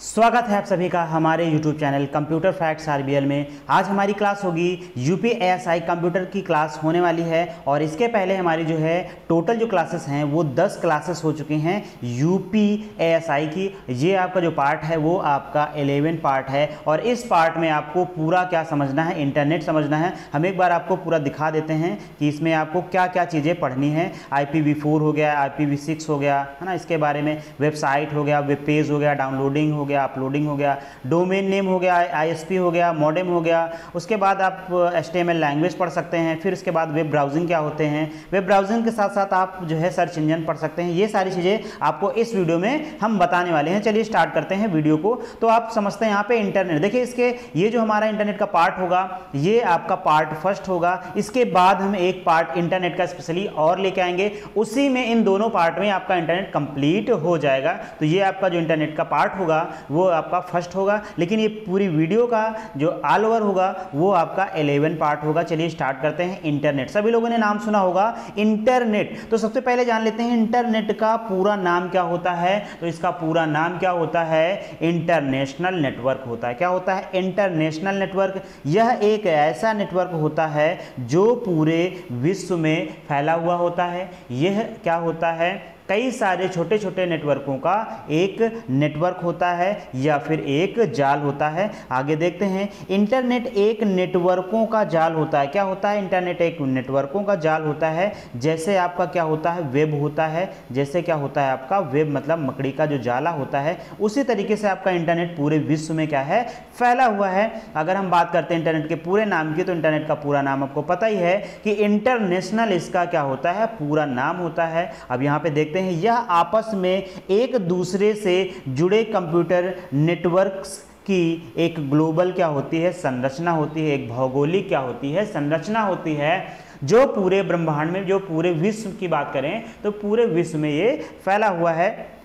स्वागत है आप सभी का हमारे YouTube channel computer facts RBL में। आज हमारी क्लास होगी यूपी एएसआई कंप्यूटर की क्लास होने वाली है और इसके पहले हमारी जो है टोटल जो क्लासेस हैं वो 10 क्लासेस हो चुके हैं यूपी एएसआई की। ये आपका जो पार्ट है वो आपका 11 पार्ट है और इस पार्ट में आपको पूरा क्या समझना है, इंटरनेट समझना है। हम एक बार आपको पूरा दिखा देते हैं कि इसमें आपको क्या क्या चीज़ें पढ़नी है। आई हो गया आई हो गया, है ना? इसके बारे में वेबसाइट हो गया वेब पेज हो गया डाउनलोडिंग हो गया अपलोडिंग हो गया डोमेन नेम हो गया आईएसपी हो गया मॉडेम हो गया, उसके बाद आप एच लैंग्वेज पढ़ सकते हैं, फिर उसके बाद वेब ब्राउजिंग क्या होते हैं? वेब ब्राउजिंग के साथ साथ आप जो है सर्च इंजन पढ़ सकते हैं। ये सारी चीज़ें आपको इस वीडियो में हम बताने वाले हैं। चलिए स्टार्ट करते हैं वीडियो को। तो आप समझते हैं यहाँ पे इंटरनेट देखिए इसके, ये जो हमारा इंटरनेट का पार्ट होगा, ये आपका पार्ट फ़र्स्ट होगा। इसके बाद हम एक पार्ट इंटरनेट का स्पेशली और लेके आएँगे। उसी में इन दोनों पार्ट में आपका इंटरनेट कंप्लीट हो जाएगा। तो ये आपका जो इंटरनेट का पार्ट होगा वो आपका फ़र्स्ट होगा। लेकिन ये पूरी वीडियो का जो ऑल ओवर होगा, वो आपका 11 पार्ट होगा। चलिए स्टार्ट करते हैं। इंटरनेट सभी लोगों ने नाम सुना होगा। इंटरनेट तो सबसे पहले जान लेते हैं इंटरनेट का पूरा नाम क्या होता है? तो इसका पूरा नाम क्या होता है? इंटरनेशनल नेटवर्क होता है। क्या होता है? इंटरनेशनल नेटवर्क यह एक ऐसा नेटवर्क होता है, जो पूरे विश्व में फैला हुआ होता है। यह क्या होता है? कई सारे छोटे छोटे नेटवर्कों का एक नेटवर्क होता है या फिर एक जाल होता है। आगे देखते हैं इंटरनेट एक नेटवर्कों का जाल होता है। क्या होता है? इंटरनेट एक नेटवर्कों का जाल होता है। जैसे आपका क्या होता है? वेब होता है। जैसे क्या होता है आपका? वेब मतलब मकड़ी का जो जाला होता है। उसी तरीके से आपका इंटरनेट पूरे विश्व में क्या है? फैला हुआ है। अगर हम बात करते हैं इंटरनेट के पूरे नाम की तो इंटरनेट का पूरा नाम आपको पता ही है कि इंटरनेशनल इसका क्या होता है? पूरा नाम होता है। अब यहाँ पे देखते हैं। यह आपस में एक दूसरे से जुड़े कंप्यूटर नेटवर्क्स की एक ग्लोबल क्या होती है? संरचना होती है। एक भौगोलिक क्या होती है? संरचना होती है। जो पूरे ब्रह्मांड में, जो पूरे विश्व की बात करें तो पूरे विश्व में ये फैला हुआ है।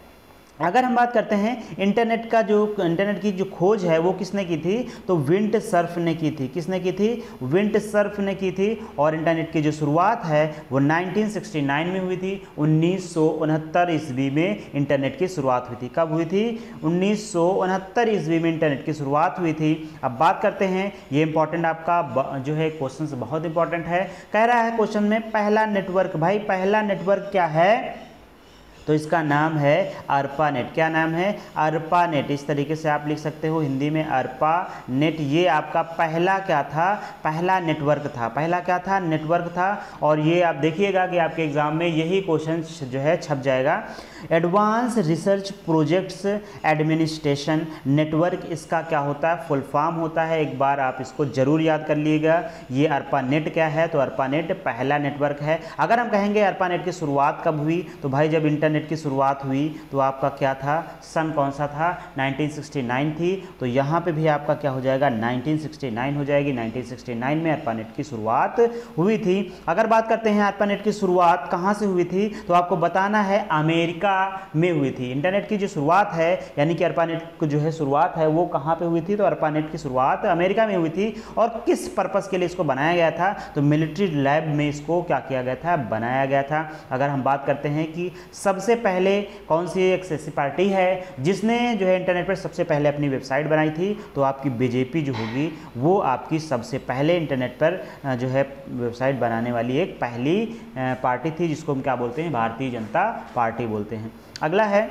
अगर हम बात करते हैं, इंटरनेट का जो, इंटरनेट की जो खोज है, वो किसने की थी? तो विंट सर्फ ने की थी। किसने की थी? विंट सर्फ ने की थी। और इंटरनेट की जो शुरुआत है, वो 1969 में हुई थी। उन्नीस ईस्वी में इंटरनेट की शुरुआत हुई थी। कब हुई थी? उन्नीस ईस्वी में इंटरनेट की शुरुआत हुई थी। अब बात करते हैं, ये इंपॉर्टेंट आपका जो है क्वेश्चन बहुत इंपॉर्टेंट है। कह रहा है क्वेश्चन में, पहला नेटवर्क भाई, पहला नेटवर्क क्या है? तो इसका नाम है अरपा नेट क्या नाम है? अरपा नेट इस तरीके से आप लिख सकते हो हिंदी में अरपा नेट ये आपका पहला क्या था? पहला नेटवर्क था। पहला क्या था? नेटवर्क था। और ये आप देखिएगा कि आपके एग्ज़ाम में यही क्वेश्चन जो है छप जाएगा। Advance research projects administration network, इसका क्या होता है? फुल फॉर्म होता है। एक बार आप इसको ज़रूर याद कर लीजिएगा। ये अरपा नेट क्या है? तो अरपा नेट पहला नेटवर्क है। अगर हम कहेंगे अरपा नेट की शुरुआत कब हुई? तो भाई जब इंटरनेट की शुरुआत हुई तो आपका क्या था? सन कौन सा था? 1969 थी। तो यहाँ पे भी आपका क्या हो जाएगा? 1969 हो जाएगी। 1969 में अरपानेट की शुरुआत हुई थी। अगर बात करते हैं अरपानेट की शुरुआत कहाँ से हुई थी तो आपको बताना है अमेरिका में हुई थी। इंटरनेट की जो शुरुआत है, यानी कि अर्पानेट की जो है शुरुआत है, वो कहाँ पर हुई थी? तो अर्पानेट की शुरुआत अमेरिका में हुई थी। और किस पर्पज़ के लिए इसको बनाया गया था? तो मिलिट्री लैब में इसको क्या किया गया था? बनाया गया था। अगर हम बात करते हैं कि सबसे पहले कौन सी एक ऐसी पार्टी है, जिसने जो है इंटरनेट पर सबसे पहले अपनी वेबसाइट बनाई थी तो आपकी बीजेपी जो होगी, वो आपकी सबसे पहले इंटरनेट पर जो है वेबसाइट बनाने वाली एक पहली पार्टी थी, जिसको हम क्या बोलते हैं, भारतीय जनता पार्टी बोलते हैं। अगला है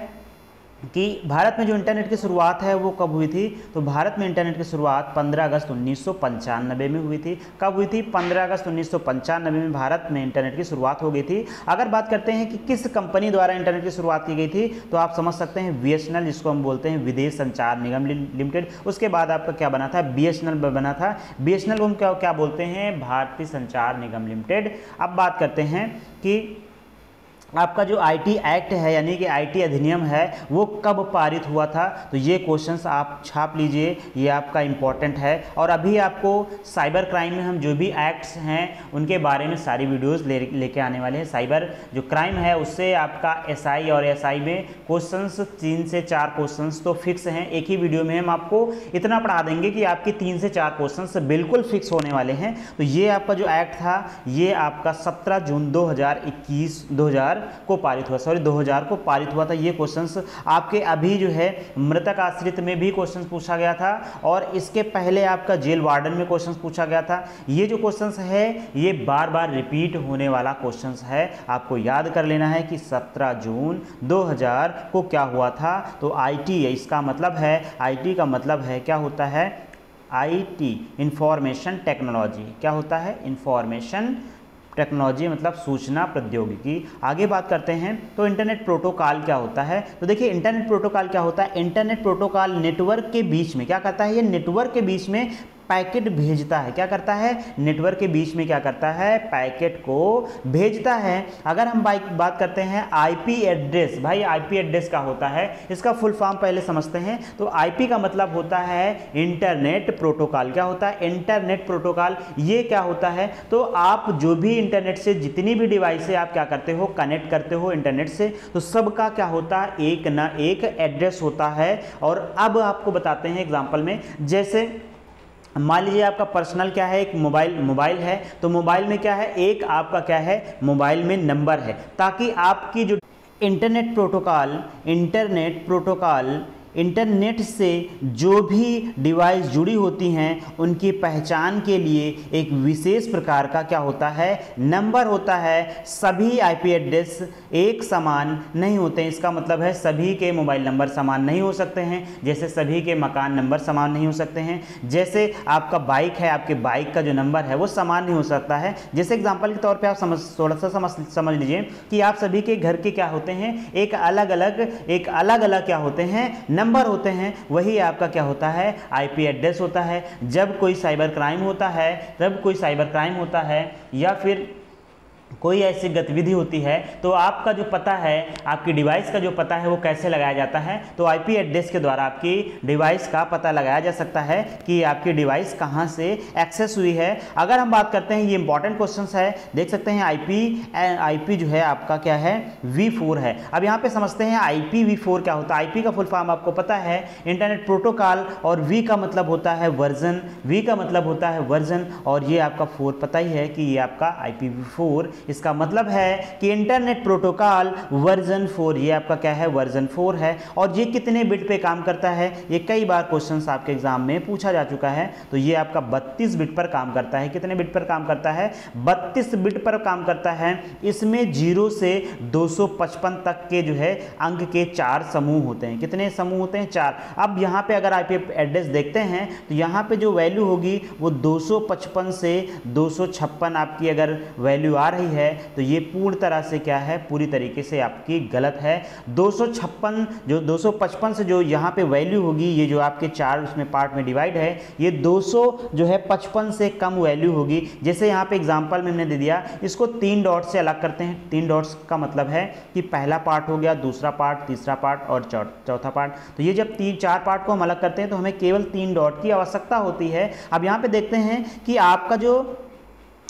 कि भारत में जो इंटरनेट की शुरुआत है, वो कब हुई थी? तो भारत में इंटरनेट की शुरुआत 15 अगस्त उन्नीस सौ पंचानबे में हुई थी। कब हुई थी? 15 अगस्त उन्नीस सौ पंचानबे में भारत में इंटरनेट की शुरुआत हो गई थी। अगर बात करते हैं कि किस कंपनी द्वारा इंटरनेट की शुरुआत की गई थी तो आप समझ सकते हैं बीएसएनएल जिसको हम बोलते हैं विदेश संचार निगम लिमिटेड। उसके बाद आपका क्या बना था? बीएसएनएल बना था। बीएसएनएल को हम क्या क्या बोलते हैं? भारतीय संचार निगम लिमिटेड। अब बात करते हैं कि आपका जो आईटी एक्ट है, यानी कि आईटी अधिनियम है, वो कब पारित हुआ था? तो ये क्वेश्चंस आप छाप लीजिए, ये आपका इंपॉर्टेंट है। और अभी आपको साइबर क्राइम में हम जो भी एक्ट्स हैं, उनके बारे में सारी वीडियोस ले, लेके आने वाले हैं। साइबर जो क्राइम है, उससे आपका एसआई और एसआई में क्वेश्चंस तीन से चार क्वेश्चंस तो फिक्स हैं। एक ही वीडियो में हम आपको इतना पढ़ा देंगे कि आपके तीन से चार क्वेश्चन बिल्कुल फिक्स होने वाले हैं। तो ये आपका जो एक्ट था, ये आपका सत्रह जून दो हज़ार को पारित हुआ। सॉरी 2000 को पारित हुआ था ये क्वेश्चंस आपके अभी जो है, मृतक आश्रित में भी क्वेश्चंस पूछा गया था और इसके पहले आपका जेल वार्डन में क्वेश्चंस पूछा गया था। ये जो क्वेश्चंस है, ये बार बार रिपीट होने वाला क्वेश्चंस है। आपको याद कर लेना है कि 17 जून 2000 को क्या हुआ था। तो आई इसका मतलब है आईटी का मतलब है, क्या होता है? आईटी इंफॉर्मेशन टेक्नोलॉजी क्या होता है? इंफॉर्मेशन टेक्नोलॉजी मतलब सूचना प्रौद्योगिकी। आगे बात करते हैं तो इंटरनेट प्रोटोकॉल क्या होता है? तो देखिए, इंटरनेट प्रोटोकॉल क्या होता है? इंटरनेट प्रोटोकॉल नेटवर्क के बीच में, क्या करता है? ये नेटवर्क के बीच में पैकेट भेजता है। क्या करता है? नेटवर्क के बीच में क्या करता है? पैकेट को भेजता है। अगर हम बात करते हैं आईपी एड्रेस भाई आईपी एड्रेस का होता है। इसका फुल फॉर्म पहले समझते हैं। तो आईपी का मतलब होता है इंटरनेट प्रोटोकॉल क्या होता है? इंटरनेट प्रोटोकॉल ये क्या होता है? तो आप जो भी इंटरनेट से जितनी भी डिवाइस आप क्या करते हो कनेक्ट करते हो इंटरनेट से तो सबका क्या होता है? एक ना एक एड्रेस होता है। और अब आपको बताते हैं एग्ज़ाम्पल में, जैसे मान लीजिए आपका पर्सनल क्या है? एक मोबाइल मोबाइल है। तो मोबाइल में क्या है? एक आपका क्या है? मोबाइल में नंबर है। ताकि आपकी जो internet protocol internet protocol internet से जो भी डिवाइस जुड़ी होती हैं, उनकी पहचान के लिए एक विशेष प्रकार का क्या होता है? नंबर होता है, सभी आईपी एड्रेस एक समान नहीं होते हैं। इसका मतलब है सभी के मोबाइल नंबर समान नहीं हो सकते हैं, जैसे सभी के मकान नंबर समान नहीं हो सकते हैं। जैसे आपका बाइक है, आपके बाइक का जो नंबर है, वो समान नहीं हो सकता है। जैसे एग्ज़ाम्पल के तौर पर आप समझ, थोड़ा सा समझ समझ लीजिए कि आप सभी के घर के क्या होते हैं? एक अलग अलग एक अलग अलग क्या होते हैं? नंबर होते हैं, वही आपका क्या होता है? आईपी एड्रेस होता है। जब कोई साइबर क्राइम होता है तब कोई साइबर क्राइम होता है, या फिर कोई ऐसी गतिविधि होती है तो आपका जो पता है, आपकी डिवाइस का जो पता है, वो कैसे लगाया जाता है? तो आईपी एड्रेस के द्वारा आपकी डिवाइस का पता लगाया जा सकता है कि आपकी डिवाइस कहाँ से एक्सेस हुई है। अगर हम बात करते हैं, ये इंपॉर्टेंट क्वेश्चन है, देख सकते हैं आईपी आईपी जो है आपका क्या है? वी है। अब यहाँ पे समझते हैं आई वी क्या होता है। आईपी का फुल फॉर्म आपको पता है इंटरनेट प्रोटोकॉल और वी का मतलब होता है वर्जन वी का मतलब होता है वर्जन और ये आपका फोर पता ही है कि ये आपका आई पी इसका मतलब है कि इंटरनेट प्रोटोकॉल वर्जन फोर ये आपका क्या है? वर्जन फोर है। और ये कितने बिट पे काम करता है? ये कई बार क्वेश्चंस आपके एग्ज़ाम में पूछा जा चुका है। तो ये आपका 32 बिट पर काम करता है। कितने बिट पर काम करता है? 32 बिट पर काम करता है। इसमें ज़ीरो से 255 तक के जो है अंक के चार समूह होते हैं। कितने समूह होते हैं? चार। अब यहाँ पे अगर आप एड्रेस देखते हैं तो यहाँ पे जो वैल्यू होगी, वो 255 से 256 आपकी अगर वैल्यू आ रही है तो ये पूर्ण तरह से क्या है? पूरी तरीके से आपकी गलत है। 256 जो 255 से जो यहाँ पे वैल्यू होगी, ये जो आपके चार उसमें पार्ट में डिवाइड है, ये 200 जो है 55 से कम वैल्यू होगी। जैसे यहाँ पे एग्जांपल में हमने दे दिया, इसको तीन डॉट से अलग करते हैं। तीन डॉट्स का मतलब है कि पहला पार्ट हो गया, दूसरा पार्ट तीसरा पार्ट और चौथा पार्ट तो ये जब तीन, चार पार्ट को हम अलग करते हैं तो हमें केवल तीन डॉट की आवश्यकता होती है। अब यहाँ पे देखते हैं कि आपका जो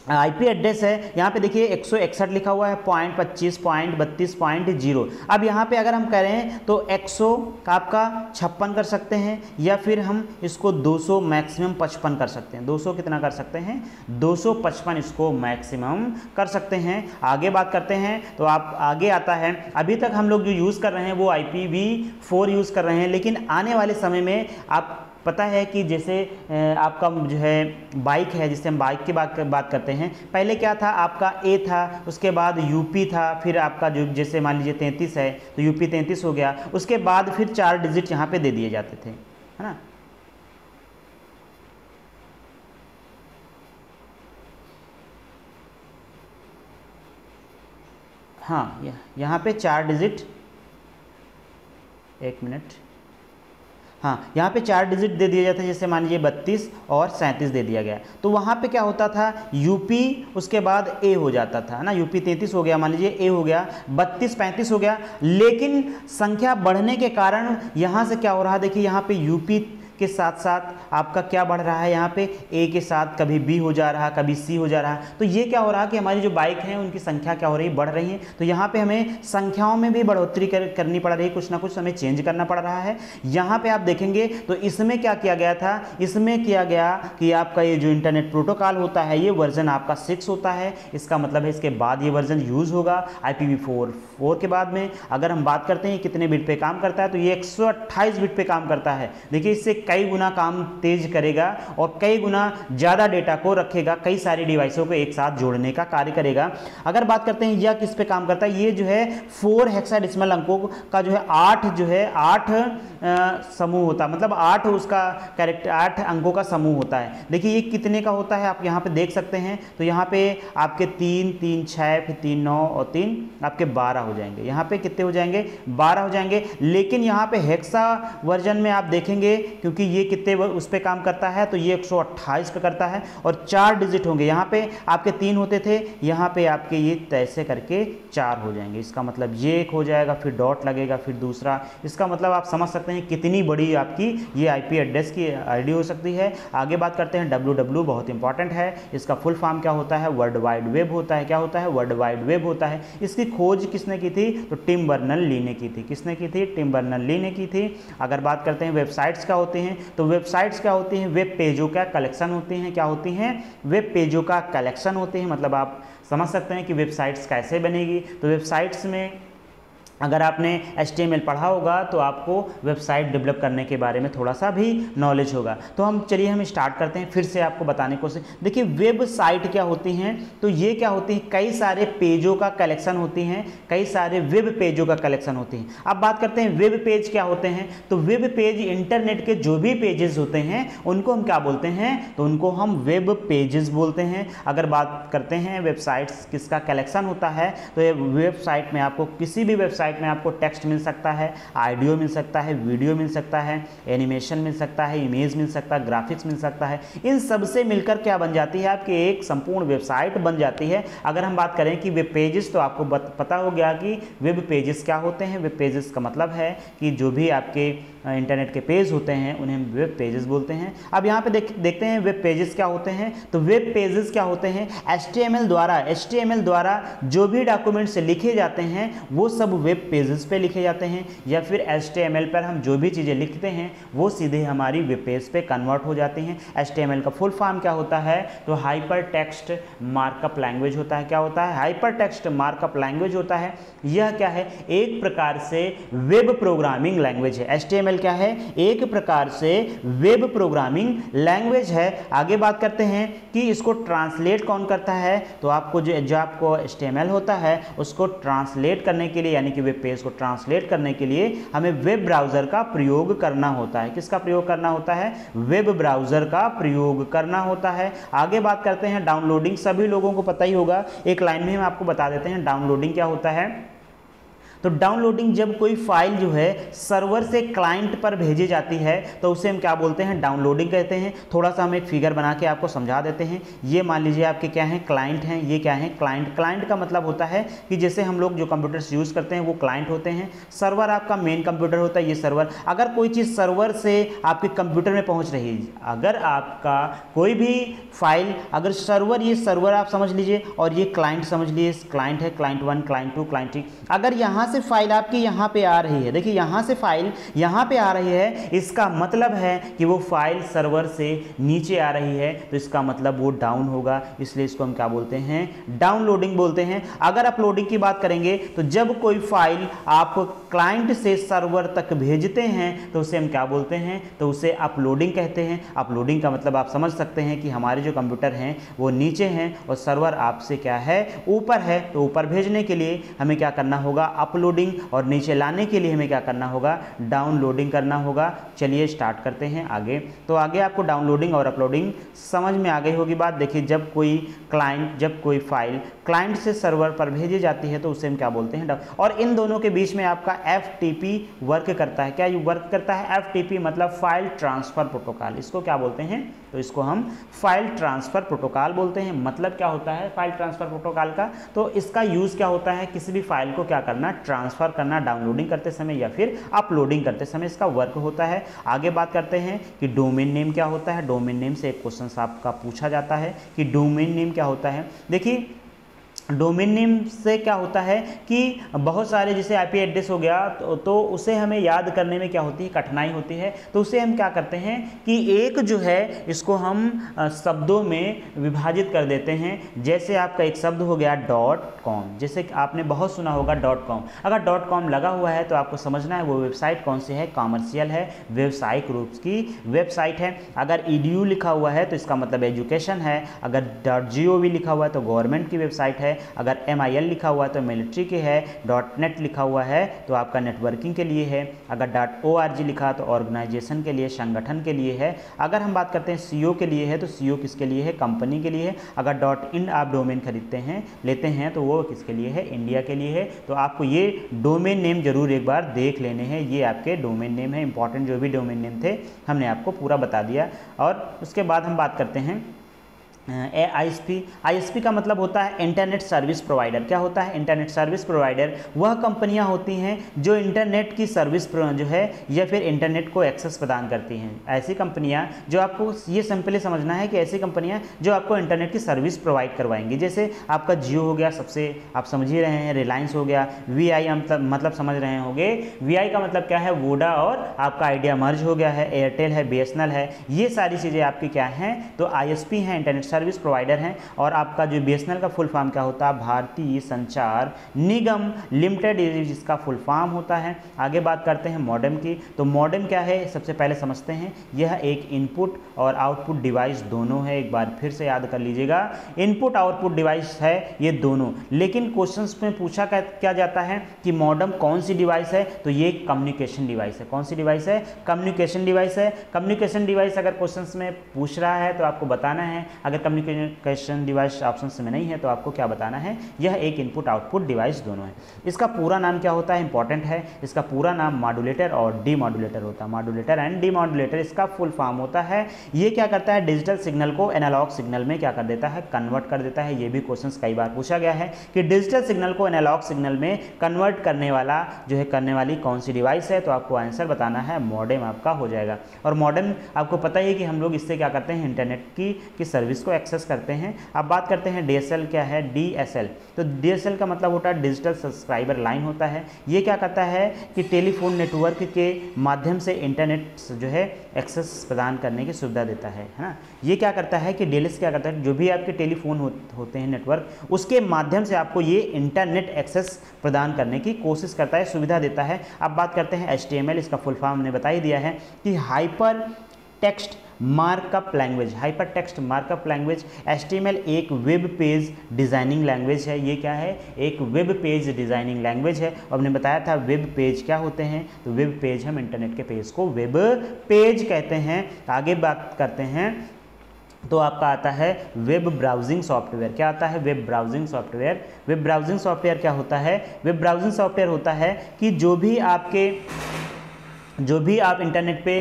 आईपी एड्रेस है, यहाँ पे देखिए एक सौ इकसठ लिखा हुआ है पॉइंट पच्चीस पॉइंट बत्तीस पॉइंट ज़ीरो अब यहाँ पे अगर हम करें तो एक का आपका छप्पन कर सकते हैं, या फिर हम इसको 200 मैक्सिमम पचपन कर सकते हैं। 200 कितना कर सकते हैं? 255 इसको मैक्सिमम कर सकते हैं। आगे बात करते हैं तो आप आगे आता है। अभी तक हम लोग जो यूज़ कर रहे हैं, वो आई पी यूज़ कर रहे हैं, लेकिन आने वाले समय में आप पता है कि जैसे आपका जो है बाइक है, जिससे हम बाइक की बात बात करते हैं, पहले क्या था? आपका ए था, उसके बाद यूपी था, फिर आपका जो, जैसे मान लीजिए तैंतीस है तो यूपी तैंतीस हो गया, उसके बाद फिर चार डिजिट यहाँ पे दे दिए जाते थे, है ना? हाँ यहाँ पे चार डिजिट एक मिनट। हाँ यहाँ पे चार डिजिट दे दिया जाता है, जैसे मान लीजिए बत्तीस और सैंतीस दे दिया गया। तो वहाँ पे क्या होता था? यूपी उसके बाद ए हो जाता था ना? यूपी तैंतीस हो गया, मान लीजिए ए हो गया, बत्तीस पैंतीस हो गया। लेकिन संख्या बढ़ने के कारण यहाँ से क्या हो रहा देखिए, यहाँ पे यूपी के साथ साथ आपका क्या बढ़ रहा है यहाँ पे? ए के साथ कभी बी हो जा रहा कभी सी हो जा रहा। तो ये क्या हो रहा है कि हमारी जो बाइक है उनकी संख्या क्या हो रही बढ़ रही है। तो यहाँ पे हमें संख्याओं में भी बढ़ोतरी कर, करनी पड़ रही है। कुछ ना कुछ हमें चेंज करना पड़ रहा है। यहाँ पे आप देखेंगे तो इसमें क्या किया गया था? इसमें किया गया कि आपका ये जो इंटरनेट प्रोटोकॉल होता है ये वर्जन आपका सिक्स होता है। इसका मतलब है इसके बाद ये वर्जन यूज़ होगा आई पी के बाद में। अगर हम बात करते हैं कितने बिट पे काम करता है? तो ये 128 बिट पे काम करता है। देखिए इससे कई गुना काम तेज करेगा और कई गुना ज़्यादा डेटा को रखेगा, कई सारी डिवाइसों को एक साथ जोड़ने का कार्य करेगा। अगर बात करते हैं यह किस पे काम करता है, ये जो है फोर हेक्साडेसिमल अंकों का जो है आठ जो है, आठ समूह होता है। मतलब आठ उसका कैरेक्टर आठ अंकों का समूह होता है। देखिए ये कितने का होता है, आप यहाँ पे देख सकते हैं। तो यहाँ पे आपके तीन तीन छः फिर तीन, नौ और तीन, आपके बारह हो जाएँगे। यहाँ पे कितने हो जाएँगे? बारह हो जाएँगे। लेकिन यहाँ पे हेक्सा वर्जन में आप देखेंगे, क्योंकि ये कितने उस पर काम करता है तो ये 128 पे करता है और चार डिजिट होंगे। यहाँ पे आपके तीन होते थे, यहाँ पे आपके ये तैसे करके चार हो जाएँगे। इसका मतलब ये एक हो जाएगा, फिर डॉट लगेगा, फिर दूसरा। इसका मतलब आप समझ सकते हैं कितनी बड़ी आपकी ये आईपी एड्रेस की आईडी हो सकती है। आगे बात करते हैं डब्ल्यू बहुत इंपॉर्टेंट है। इसका फुल फॉर्म क्या होता है? वर्ल्ड वाइड वेब होता है। क्या होता है? वर्ल्ड वाइड वेब होता है। इसकी खोज किसने की थी? तो टिम बर्नल ली ने की थी। किसने की थी? टिम बर्नल ली ने की थी। अगर बात करते हैं वेबसाइट्स क्या हैं तो वेबसाइट्स क्या होती हैं? वेब पेजों का कलेक्शन होते हैं। क्या होती हैं? वेब पेजों का कलेक्शन होते हैं। मतलब आप समझ सकते हैं कि वेबसाइट्स कैसे बनेगी। तो वेबसाइट्स में अगर आपने एच पढ़ा होगा तो आपको वेबसाइट डेवलप करने के बारे में थोड़ा सा भी नॉलेज होगा। तो हम, चलिए हम स्टार्ट करते हैं, फिर से आपको बताने को से देखिए वेबसाइट क्या होती हैं? तो ये क्या होती है? कई सारे पेजों का कलेक्शन होती हैं, कई सारे वेब पेजों का कलेक्शन होती हैं। अब बात करते हैं वेब पेज क्या होते हैं? तो वेब पेज इंटरनेट के जो भी पेजेस होते हैं, उनको हम क्या बोलते हैं? तो उनको हम वेब पेजेस बोलते हैं। अगर बात करते हैं वेबसाइट्स किसका कलेक्शन होता है तो वेबसाइट में आपको किसी भी वेबसाइट वेबसाइट में आपको टेक्स्ट मिल सकता है ऑडियो मिल सकता है, वीडियो मिल सकता है, एनिमेशन मिल सकता है, इमेज मिल सकता है, ग्राफिक्स मिल सकता है। इन सबसे मिलकर क्या बन जाती है? आपकी एक संपूर्ण वेबसाइट बन जाती है। अगर हम बात करें कि वेब पेजेस तो आपको पता हो गया कि वेब पेजेस क्या होते हैं? वेब पेजेस का मतलब है कि जो भी आपके इंटरनेट के पेज होते हैं, उन्हें वेब पेजेस बोलते हैं। अब यहाँ पे देख, देखते हैं वेब पेजेस क्या होते हैं। तो वेब पेजेस क्या होते हैं? एच द्वारा एच द्वारा जो भी डॉक्यूमेंट्स लिखे जाते हैं, वो सब वेब पेजेस पे लिखे जाते हैं। या फिर एच पर हम जो भी चीज़ें लिखते हैं, वो सीधे हमारी वेब पेज पे कन्वर्ट हो जाती हैं। एच का फुल फॉर्म क्या होता है? तो हाइपर टेक्स्ट मार्कअप लैंग्वेज होता है। क्या होता है? हाइपर टेक्स्ट मार्कअप लैंग्वेज होता है। यह क्या है? एक प्रकार से वेब प्रोग्रामिंग लैंग्वेज है। एच क्या है? एक प्रकार से वेब प्रोग्रामिंग लैंग्वेज है। आगे बात करते हैं कि इसको ट्रांसलेट कौन करता है? तो आपको जो जो आपको एच होता है, उसको ट्रांसलेट करने के लिए, यानी कि वेब पेज को ट्रांसलेट करने के लिए हमें वेब ब्राउज़र का प्रयोग करना होता है। किसका प्रयोग करना होता है? वेब ब्राउज़र का प्रयोग करना होता है। आगे बात करते हैं डाउनलोडिंग सभी लोगों को पता ही होगा। एक लाइन में हम आपको बता देते हैं डाउनलोडिंग क्या होता है? तो डाउनलोडिंग जब कोई फ़ाइल जो है सर्वर से क्लाइंट पर भेजी जाती है तो उसे हम क्या बोलते हैं? डाउनलोडिंग कहते हैं। थोड़ा सा हम एक फिगर बना के आपको समझा देते हैं। ये मान लीजिए आपके क्या हैं? क्लाइंट हैं, ये क्या है? क्लाइंट क्लाइंट का मतलब होता है कि जैसे हम लोग जो कंप्यूटर्स यूज़ करते हैं, वो क्लाइंट होते हैं। सर्वर आपका मेन कंप्यूटर होता है, ये सर्वर अगर कोई चीज़ सर्वर से आपके कंप्यूटर में पहुँच रही है, अगर आपका कोई भी फ़ाइल अगर सर्वर ये सर्वर आप समझ लीजिए, और ये क्लाइंट समझ लीजिए क्लाइंट है client one client two client three अगर यहाँ से फ़ाइल आपकी यहाँ पे आ रही है। देखिए, यहाँ से फ़ाइल यहाँ पे आ रही है। इसका मतलब है कि वो फ़ाइल सर्वर से नीचे आ रही है। तो इसका मतलब वो डाउन होगा। इसलिए इसको हम क्या बोलते हैं? डाउनलोडिंग बोलते हैं। अगर अपलोडिंग की बात करेंगे तो जब कोई फ़ाइल आप क्लाइंट से सर्वर तक भेजते हैं तो उसे हम क्या बोलते हैं? तो उसे अपलोडिंग कहते हैं। अपलोडिंग का मतलब आप समझ सकते हैं कि हमारे जो कंप्यूटर हैं, वो नीचे हैं और सर्वर आपसे क्या है? ऊपर है। तो ऊपर भेजने के लिए हमें क्या करना होगा? अपलोडिंग और नीचे लाने के लिए हमें क्या करना होगा? डाउनलोडिंग करना होगा। चलिए स्टार्ट करते हैं आगे। तो आगे आपको डाउनलोडिंग और अपलोडिंग समझ में आ गई होगी बात। देखिए, जब कोई क्लाइंट जब कोई फ़ाइल क्लाइंट से सर्वर पर भेजी जाती है तो उसे हम क्या बोलते हैं? और इन दोनों के बीच में आपका एफटीपी वर्क करता है। क्या ये वर्क करता है? एफटीपी मतलब फ़ाइल ट्रांसफ़र प्रोटोकॉल इसको क्या बोलते हैं? तो इसको हम फ़ाइल ट्रांसफ़र प्रोटोकॉल बोलते हैं। मतलब क्या होता है फ़ाइल ट्रांसफ़र प्रोटोकॉल का? तो इसका यूज़ क्या होता है? किसी भी फ़ाइल को क्या करना? ट्रांसफ़र करना डाउनलोडिंग करते समय या फिर अपलोडिंग करते समय इसका वर्क होता है। आगे बात करते हैं कि डोमेन नेम क्या होता है? डोमेन नेम से एक क्वेश्चन आपका पूछा जाता है कि डोमेन नेम क्या होता है? देखिए डोमेन नेम से क्या होता है कि बहुत सारे जैसे आईपी एड्रेस हो गया तो, तो उसे हमें याद करने में क्या होती है? कठिनाई होती है। तो उसे हम क्या करते हैं कि एक जो है इसको हम शब्दों में विभाजित कर देते हैं। जैसे आपका एक शब्द हो गया डॉट कॉम जैसे आपने बहुत सुना होगा डॉट कॉम अगर डॉट कॉम लगा हुआ है तो आपको समझना है वो वेबसाइट कौन सी है? कॉमर्शियल है व्यवसायिक रूप की वेबसाइट है। अगर ई लिखा हुआ है तो इसका मतलब एजुकेशन है। अगर डॉट लिखा हुआ है तो गवर्नमेंट की वेबसाइट है। अगर MIL लिखा हुआ है तो मिलिट्री के है डॉट नेट लिखा हुआ है तो आपका नेटवर्किंग के लिए है। अगर डॉट ओ लिखा तो ऑर्गेनाइजेशन के लिए, संगठन के लिए है। अगर हम बात करते हैं सीओ के लिए है तो सीओ किसके लिए है? कंपनी के लिए है। अगर डॉट इन आप डोमेन खरीदते हैं, लेते हैं तो वो किसके लिए है? इंडिया के लिए है। तो आपको ये डोमेन नेम ज़रूर एक बार देख लेने हैं। ये आपके डोमेन नेम है इंपॉर्टेंट जो भी डोमेन नेम थे, हमने आपको पूरा बता दिया। और उसके बाद हम बात करते हैं आई एस पी का मतलब होता है इंटरनेट सर्विस प्रोवाइडर क्या होता है? इंटरनेट सर्विस प्रोवाइडर वह कंपनियाँ होती हैं जो इंटरनेट की सर्विस जो है, या फिर इंटरनेट को एक्सेस प्रदान करती हैं। ऐसी कंपनियाँ जो आपको ये सिंपली समझना है कि ऐसी कंपनियाँ जो आपको इंटरनेट की सर्विस प्रोवाइड करवाएँगी। जैसे आपका जियो हो गया, सबसे आप समझ ही रहे हैं रिलायंस हो गया वी आई मतलब मतलब समझ रहे होंगे। वी आई का मतलब क्या है? वोडा और आपका आइडिया मर्ज हो गया है एयरटेल है BSNL है। ये सारी चीज़ें आपकी क्या हैं? तो आई हैं इंटरनेट सर्विस प्रोवाइडर हैं और आपका जो बी का फुल फॉर्म क्या होता है? भारतीय संचार निगम लिमिटेड जिसका फुल फॉर्म होता है। आगे बात करते हैं मॉडर्म की। तो मॉडर्म क्या है? सबसे पहले समझते हैं। यह एक इनपुट और आउटपुट डिवाइस दोनों है। एक बार फिर से याद कर लीजिएगा। इनपुट आउटपुट डिवाइस है ये दोनों। लेकिन क्वेश्चन में पूछा क्या जाता है कि मॉडर्म कौन सी डिवाइस है? तो ये कम्युनिकेशन डिवाइस है। कौन सी डिवाइस है? कम्युनिकेशन डिवाइस है। कम्युनिकेशन डिवाइस अगर क्वेश्चन में पूछ रहा है तो आपको बताना है। अगर कम्युनिकेशन डिवाइस ऑप्शन में नहीं है तो आपको क्या बताना है? यह एक इनपुट आउटपुट डिवाइस दोनों है। इसका पूरा नाम क्या होता है? इंपॉर्टेंट है। इसका पूरा नाम मॉड्यूलेटर और डी मॉड्यूलेटर होता है। मॉड्यूलेटर एंड डी मॉड्यूलेटर इसका फुल फॉर्म होता है। ये क्या करता है? डिजिटल सिग्नल को एनालॉग सिग्नल में क्या कर देता है? कन्वर्ट कर देता है। ये भी क्वेश्चन कई बार पूछा गया है कि डिजिटल सिग्नल को एनालॉग सिग्नल में कन्वर्ट करने वाला जो है करने वाली कौन सी डिवाइस है? तो आपको आंसर बताना है। मॉडेम आपका हो जाएगा। और मॉडेम आपको पता ही है कि हम लोग इससे क्या करते हैं? इंटरनेट की, की सर्विस को एक्सेस करते हैं। अब बात करते हैं डीएसएल क्या है? डीएसएल तो डीएसएल का मतलब होता है डिजिटल सब्सक्राइबर लाइन होता है। ये क्या करता है कि टेलीफोन नेटवर्क के माध्यम से इंटरनेट जो है एक्सेस प्रदान करने की सुविधा देता है है ना? ये क्या करता है कि डीएसएल क्या करता है? जो भी आपके टेलीफोन हो, होते हैं नेटवर्क उसके माध्यम से आपको ये इंटरनेट एक्सेस प्रदान करने की कोशिश करता है सुविधा देता है। अब बात करते हैं एचटीएमएल इसका फुल फॉर्म हमने बता ही दिया है कि hyper text markup language hyper text markup language H एक वेब पेज डिज़ाइनिंग लैंग्वेज है। ये क्या है? एक वेब पेज डिज़ाइनिंग लैंग्वेज है। हमने बताया था वेब पेज क्या होते हैं? तो वेब पेज हम इंटरनेट के पेज को वेब पेज कहते हैं। आगे बात करते हैं। तो आपका आता है वेब ब्राउजिंग सॉफ्टवेयर क्या आता है? Web browsing software web browsing software क्या होता है? वेब ब्राउजिंग सॉफ्टवेयर होता है कि जो भी आपके जो भी आप इंटरनेट पे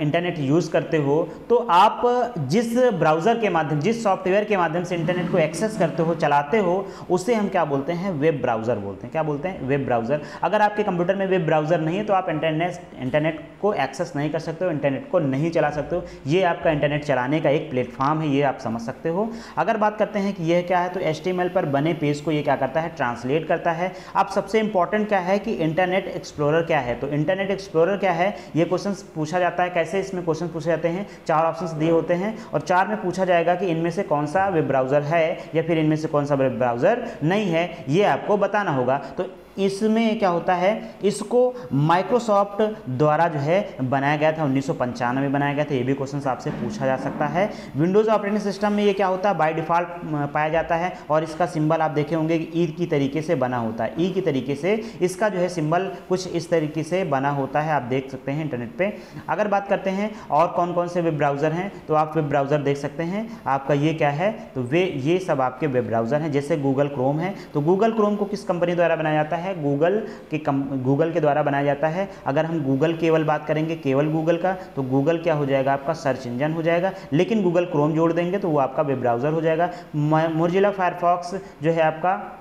इंटरनेट यूज़ करते हो तो आप जिस ब्राउज़र के माध्यम, जिस सॉफ्टवेयर के माध्यम से इंटरनेट को एक्सेस करते हो, चलाते हो, उसे हम क्या बोलते हैं? वेब ब्राउज़र बोलते हैं। क्या बोलते हैं? वेब ब्राउज़र अगर आपके कंप्यूटर में वेब ब्राउज़र नहीं है तो आप इंटरनेट इंटरनेट को एक्सेस नहीं कर सकते हो इंटरनेट को नहीं चला सकते हो। ये आपका इंटरनेट चलाने का एक प्लेटफॉर्म है, ये आप समझ सकते हो। अगर बात करते हैं कि यह क्या है तो HTML पर बने पेज को ये क्या करता है? ट्रांसलेट करता है। अब सबसे इंपॉर्टेंट क्या है कि इंटरनेट एक्सप्लोरर क्या है? तो इंटरनेट एक्सप्लोरर क्या क्या है? ये क्वेश्चन पूछा जाता है। कैसे इसमें क्वेश्चन पूछे जाते हैं? चार ऑप्शन दिए होते हैं और चार में पूछा जाएगा कि इनमें से कौन सा वेब ब्राउज़र है या फिर इनमें से कौन सा वेब ब्राउज़र नहीं है। ये आपको बताना होगा। तो इसमें क्या होता है? इसको माइक्रोसॉफ्ट द्वारा जो है बनाया गया था, उन्नीस में बनाया गया था। ये भी क्वेश्चन आपसे पूछा जा सकता है। विंडोज़ ऑपरेटिंग सिस्टम में ये क्या होता है? बाय डिफ़ॉल्ट पाया जाता है और इसका सिंबल आप देखे होंगे कि ई की तरीके से बना होता है। ई की तरीके से इसका जो है सिंबल कुछ इस तरीके से बना होता है। आप देख सकते हैं इंटरनेट पर अगर बात करते हैं, और कौन कौन से वेब ब्राउज़र हैं तो आप वेब ब्राउज़र देख सकते हैं। आपका ये क्या है? तो वे, ये सब आपके वेब ब्राउज़र हैं। जैसे गूगल क्रोम है। तो गूगल क्रोम को किस कंपनी द्वारा बनाया जाता है? है गूगल के कम गूगल के द्वारा बनाया जाता है। अगर हम गूगल केवल बात करेंगे, केवल गूगल का तो गूगल क्या हो जाएगा? आपका सर्च इंजन हो जाएगा। लेकिन गूगल क्रोम जोड़ देंगे तो वो आपका वेब ब्राउज़र हो जाएगा। मोरजिला फायरफॉक्स जो है आपका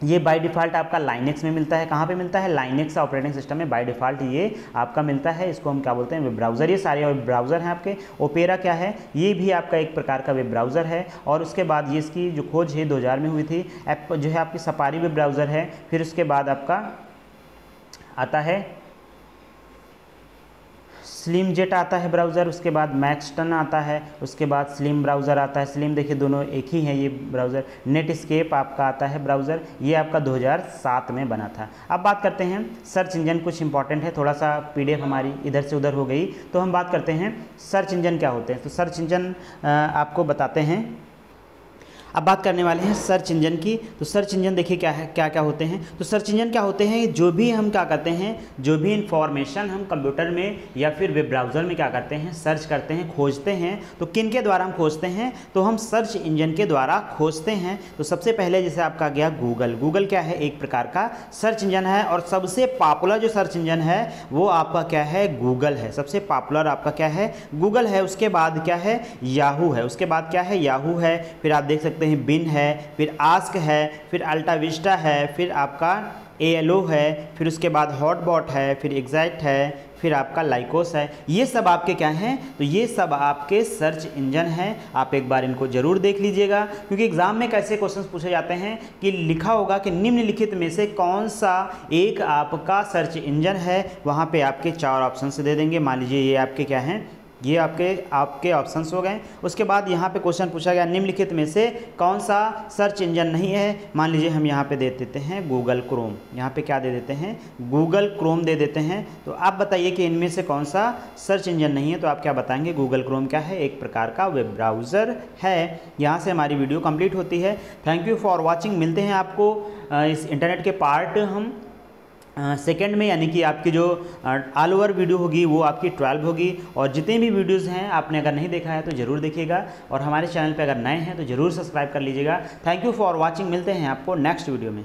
ये बाय डिफ़ॉल्ट आपका लाइनेक्स में मिलता है। कहाँ पे मिलता है? लाइनेक्स ऑपरेटिंग सिस्टम में बाय डिफ़ॉल्ट ये आपका मिलता है। इसको हम क्या बोलते हैं? वेब ब्राउज़र ये सारे वेब ब्राउज़र हैं आपके। ओपेरा क्या है? ये भी आपका एक प्रकार का वेब ब्राउज़र है। और उसके बाद ये इसकी जो खोज है 2000 में हुई थी एप जो है आपकी सपारी वेब ब्राउज़र है। फिर उसके बाद आपका आता है स्लिम जेट आता है ब्राउज़र उसके बाद मैक्सटन आता है, उसके बाद स्लिम ब्राउज़र आता है। स्लिम देखिए, दोनों एक ही हैं ये ब्राउज़र नेट स्केप आपका आता है ब्राउज़र ये आपका 2007 में बना था। अब बात करते हैं सर्च इंजन कुछ इंपॉर्टेंट है। थोड़ा सा पीडीएफ हमारी इधर से उधर हो गई। तो हम बात करते हैं सर्च इंजन क्या होते हैं। तो सर्च इंजन आपको बताते हैं अब बात करने वाले हैं सर्च इंजन की। तो सर्च इंजन देखिए क्या है, क्या क्या होते हैं। तो सर्च इंजन क्या होते हैं, जो भी हम क्या करते हैं, जो भी इंफॉर्मेशन हम कंप्यूटर में या फिर वेब ब्राउज़र में क्या करते हैं सर्च करते हैं, खोजते हैं तो किन के द्वारा हम खोजते हैं तो हम सर्च इंजन के द्वारा खोजते हैं। तो सबसे पहले जैसे आपका गया गूगल गूगल क्या है, एक प्रकार का सर्च इंजन है और सबसे पॉपुलर जो सर्च इंजन है, वो आपका क्या है गूगल है। सबसे पॉपुलर आपका क्या है गूगल है। उसके बाद क्या है याहू है। उसके बाद क्या है याहू है। फिर आप देख सकते सकते हैं। बिन है, फिर आस्क है, फिर अल्टाविस्टा है, फिर आपका एएलओ है, फिर उसके बाद हॉटबॉट है, फिर एग्जैक्ट है, फिर आपका लाइकोस है। ये सब आपके क्या हैं? तो ये सब आपके सर्च इंजन हैं। आप एक बार इनको ज़रूर देख लीजिएगा। क्योंकि एग्ज़ाम में कैसे क्वेश्चंस पूछे जाते हैं कि लिखा होगा कि निम्नलिखित में से कौन सा एक आपका सर्च इंजन है, वहाँ पे आपके चार ऑप्शन दे देंगे। मान लीजिए ये आपके क्या हैं? ये आपके आपके ऑप्शंस हो गए। उसके बाद यहाँ पे क्वेश्चन पूछा गया, निम्नलिखित में से कौन सा सर्च इंजन नहीं है? मान लीजिए हम यहाँ पे दे देते हैं गूगल क्रोम यहाँ पे क्या दे देते हैं? गूगल क्रोम दे देते हैं। तो आप बताइए कि इनमें से कौन सा सर्च इंजन नहीं है? तो आप क्या बताएँगे? गूगल क्रोम क्या है? एक प्रकार का वेब ब्राउज़र है। यहाँ से हमारी वीडियो कंप्लीट होती है। थैंक यू फॉर वॉचिंग मिलते हैं आपको इस इंटरनेट के पार्ट हम। सेकेंड में यानी कि आपकी जो ऑल ओवर वीडियो होगी, वो आपकी ट्वेल्व होगी। और जितने भी वीडियोस हैं, आपने अगर नहीं देखा है तो ज़रूर देखिएगा। और हमारे चैनल पे अगर नए हैं तो ज़रूर सब्सक्राइब कर लीजिएगा। थैंक यू फॉर वाचिंग मिलते हैं आपको नेक्स्ट वीडियो में।